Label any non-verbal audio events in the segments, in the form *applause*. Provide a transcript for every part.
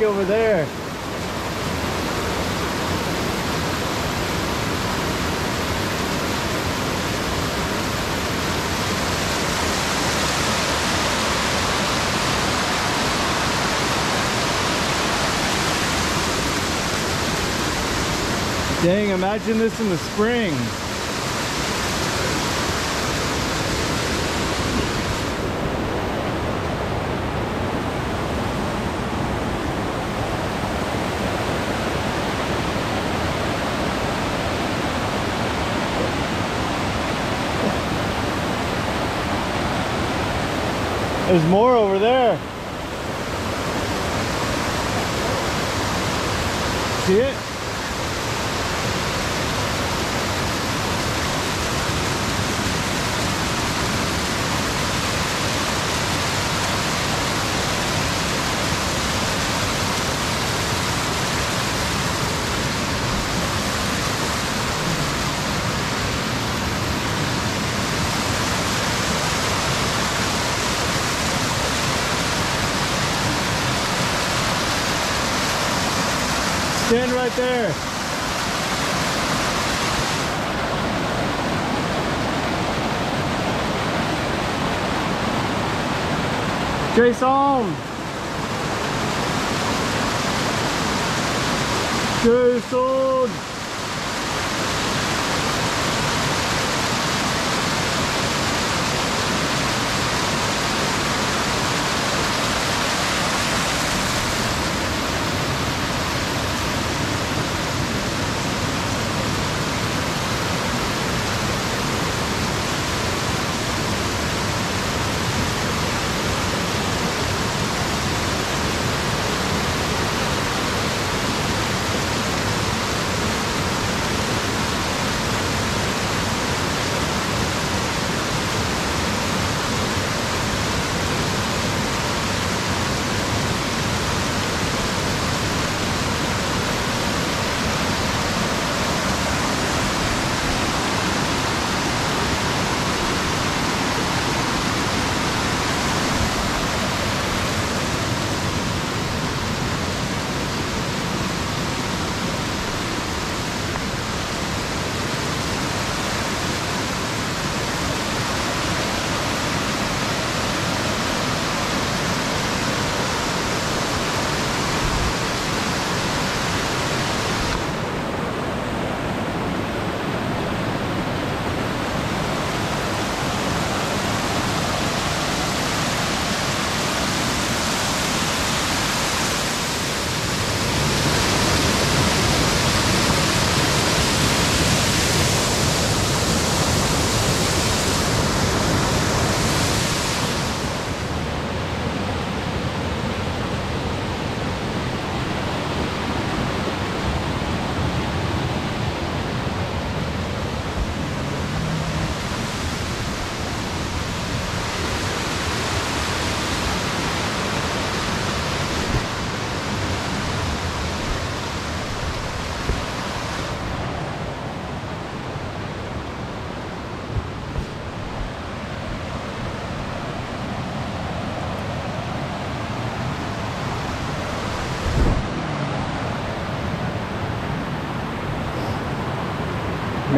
Over there. Dang, imagine this in the spring. There's more over there. See it? Stand right there. Jason! Jason!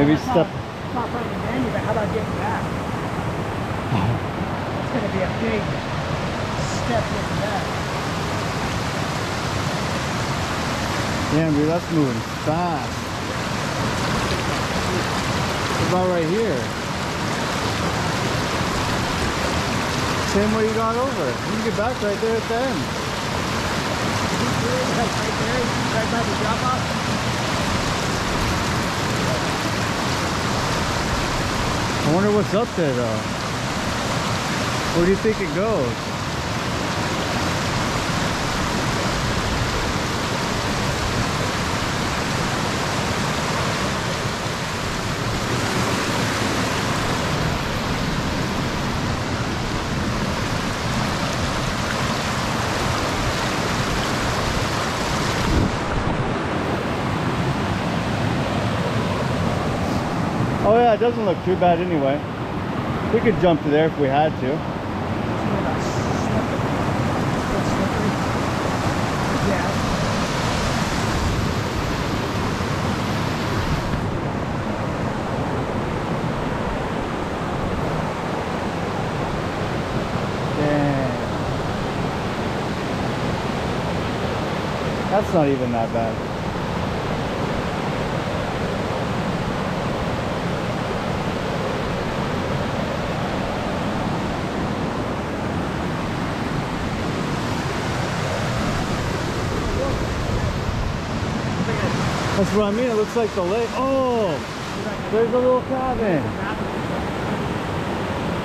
Maybe step. Not running the menu, but how about getting back? It's *laughs* gonna be a big step getting back. Damn, dude, that's moving fast. What about right here? Same way you got over. You can get back right there at the end. Right there, right by the drop I wonder what's up there though. Where do you think it goes? Doesn't look too bad anyway. We could jump to there if we had to. Dang. That's not even that bad. That's what I mean. It looks like the lake. Oh, there's a little cabin.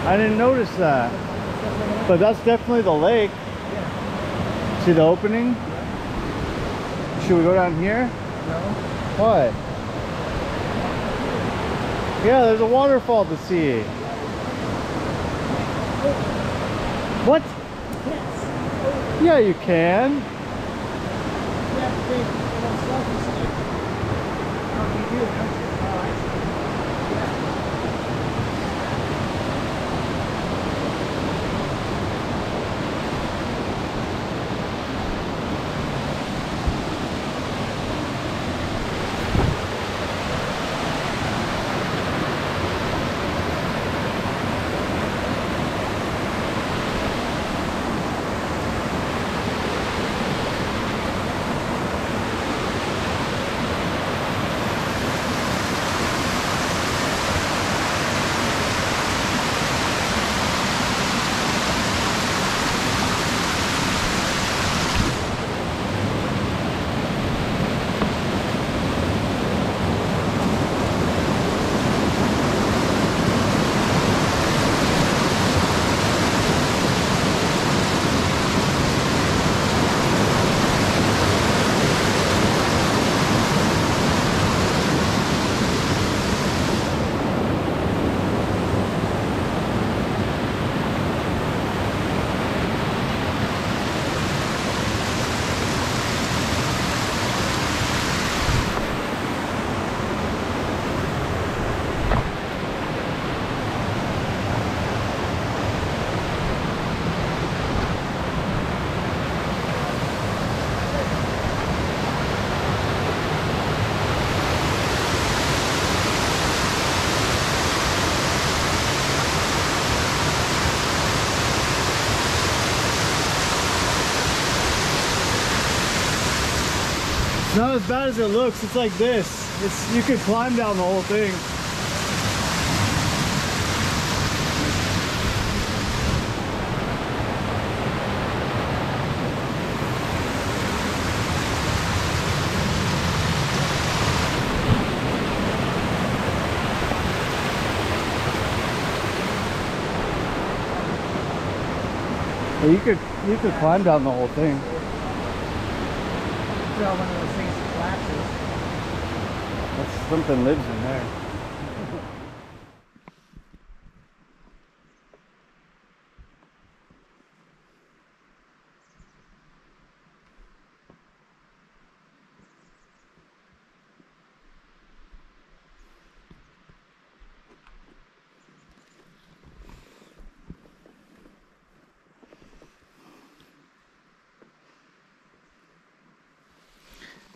I didn't notice that. But that's definitely the lake. See the opening? Should we go down here? No. Why? Yeah, there's a waterfall to see. What? Yes. Yeah, you can. You It's not as bad as it looks. It's like this. It's you could climb down the whole thing. You could you could climb down the whole thing. Something lives in there.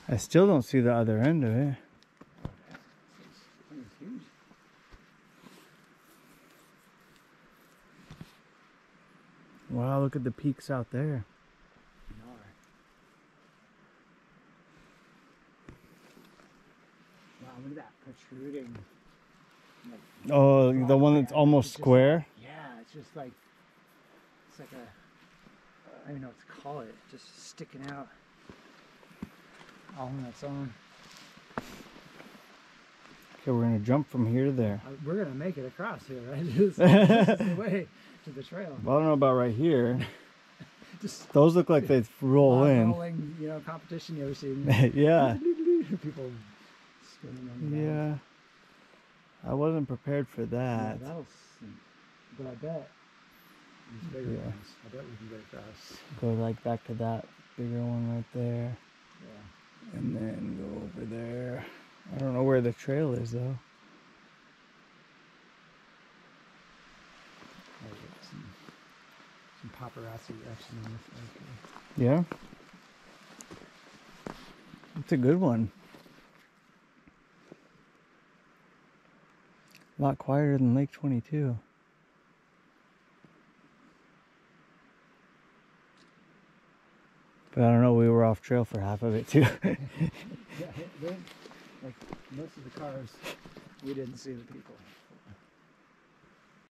I still don't see the other end of it. Wow, look at the peaks out there. Wow, look at that protruding. like, Oh, the one that's almost just- square. Yeah, it's just like it's like a I don't even know what to call it. Just sticking out on its own. Okay, we're gonna jump from here to there. Uh, We're gonna make it across here, right? this, *laughs* this is *laughs* the way to the trail. Well, I don't know about right here. *laughs* Just Those look like they roll in. rolling, you know, competition you ever seen? yeah. People spinning on the. Yeah. I wasn't prepared for Yeah, that. that'll sink. But I bet these bigger Yeah. ones. I bet we can get across. Go like back to that bigger one right there. Yeah. And then go over there. I don't know where the trail is though. Oh, some, some paparazzi action in this. Yeah. It's a good one. A lot quieter than Lake 22. But I don't know, we were off trail for half of it too. *laughs* *laughs* Yeah, then, like most of the cars, we didn't see the people.